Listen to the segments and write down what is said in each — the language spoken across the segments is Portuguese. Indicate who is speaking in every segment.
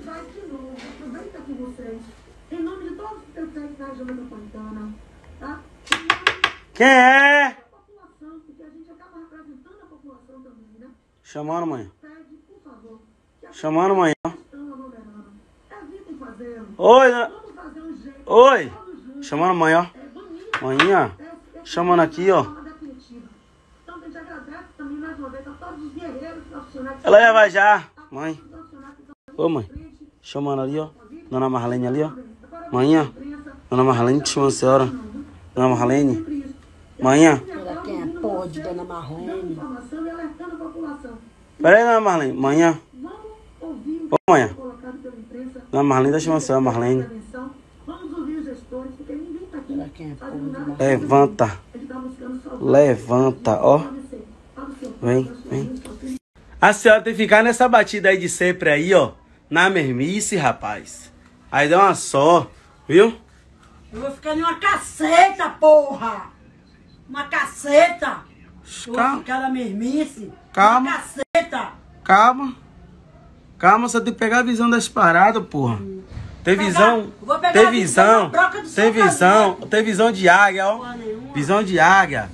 Speaker 1: isso de novo. Aproveita aqui vocês. Em nome de todos os prefeitos da região metropolitana, tá?
Speaker 2: Quem é?
Speaker 1: população, porque a gente acaba representando a população também, né?
Speaker 2: Chamando, mãe.
Speaker 1: Pede, por favor, que a
Speaker 2: Chamando, mãe.
Speaker 1: Evitem.
Speaker 2: Oi, né?
Speaker 1: Vamos fazer um jeito.
Speaker 2: Oi. Chamando, mãe, ó.
Speaker 1: É, esse- esse
Speaker 2: Chamando aqui, ó.
Speaker 1: Então, a gente agradece também mais uma vez a todos os guerreiros profissionais.
Speaker 2: Ela já vai já. Mãe. Ô, mãe. Chamando ali, ó. Dona Marlene ali, ó. Manhã. Dona Marlene te chama a senhora. Dona Marlene. Manhã.
Speaker 3: Será quem é porra de Dona Marlene?
Speaker 2: Dona Marlene. Manhã.
Speaker 1: Vamos ouvir o
Speaker 2: Ô, manhã.
Speaker 1: que foi colocado pela imprensa.
Speaker 2: Dona Marlene tá chamando a senhora, Marlene. Levanta.
Speaker 1: Tá.
Speaker 2: Levanta, ó.
Speaker 1: Pode. Pode.
Speaker 2: Vem,
Speaker 1: Pode
Speaker 2: vem.
Speaker 1: Pode.
Speaker 2: A senhora tem que ficar nessa batida aí de sempre aí, ó. Na mermice, rapaz. Aí dá uma só, viu?
Speaker 3: Eu vou ficar em uma caceta, porra! Uma caceta! Eu vou
Speaker 2: Calma.
Speaker 3: ficar na mesmice.
Speaker 2: Calma.
Speaker 3: Uma caceta!
Speaker 2: Calma. Calma, você tem que pegar a visão das paradas, porra. Tem
Speaker 3: Pegar-
Speaker 2: visão. Tem
Speaker 3: visão
Speaker 2: Tem visão. Tem visão de águia, ó. Visão de águia.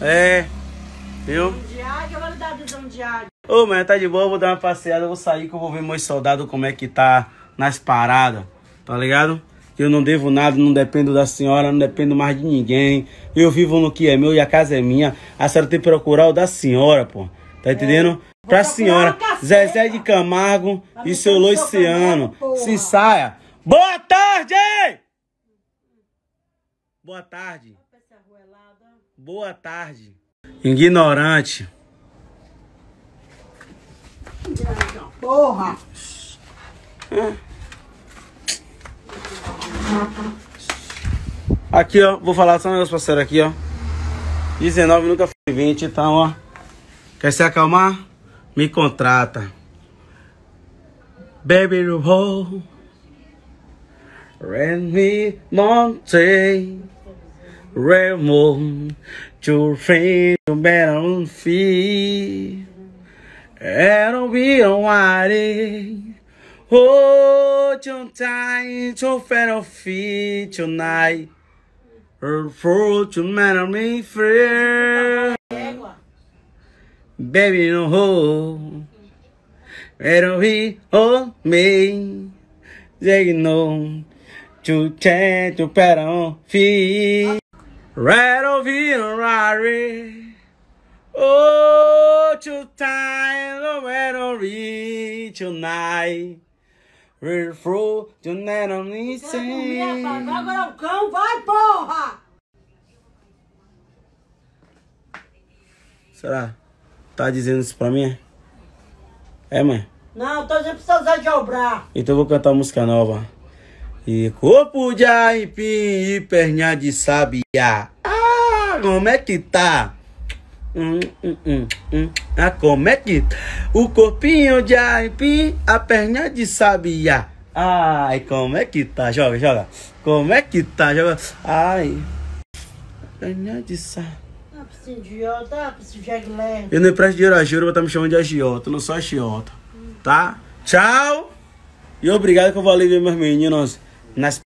Speaker 2: É. Viu?
Speaker 3: Águia, eu vou lhe dar visão de águia.
Speaker 2: Ô, mas tá de boa, vou dar uma passeada, eu vou sair que eu vou ver meus soldados como é que tá nas paradas. Tá ligado? Eu não devo nada, não dependo da senhora, não dependo mais de ninguém. Eu vivo no que é meu e a casa é minha. A senhora tem que procurar o da senhora, pô. Tá entendendo? Pra
Speaker 3: procurar
Speaker 2: senhora. Zezé de Camargo
Speaker 3: Vai
Speaker 2: e seu
Speaker 3: no
Speaker 2: Luciano. Se saia. Boa tarde! Boa tarde. Boa tarde. Ignorante.
Speaker 3: Porra!
Speaker 2: Aqui, ó, vou falar só um negócio pra senhora aqui, ó. 19 nunca foi 20, então, ó. Quer se acalmar? Me contrata. Baby no hole. Rent me monte. Remo. To you better on fee. It'll be a while. Oh, tonight, to fellow feet tonight. Her to man me free. Baby, no hole. It'll be on me. They know to change to better on feet. Right over here, Rari. Oh, to time, the weather reach tonight. We're through to net on sing.
Speaker 3: agora é o cão, vai, porra!
Speaker 2: Será? Tá dizendo isso pra mim? É, mãe?
Speaker 3: Não, tô dizendo pra você de obrar.
Speaker 2: Então eu vou cantar uma música nova. E corpo de aipim e perna de sabiá. Ah, como é que tá? Hum, hum, hum, hum. Ah, como é que tá? O corpinho de aipim, a perna de sabiá. Ai, como é que tá? Joga, joga. Como é que tá? Joga. Ai. Perna de sabiá.
Speaker 3: Ah, de aguilé.
Speaker 2: Eu não empresto dinheiro a juro, vou estar me chamando de agiota. Eu não sou agiota. Tá? Tchau. E obrigado que eu vou ali ver meus meninos nas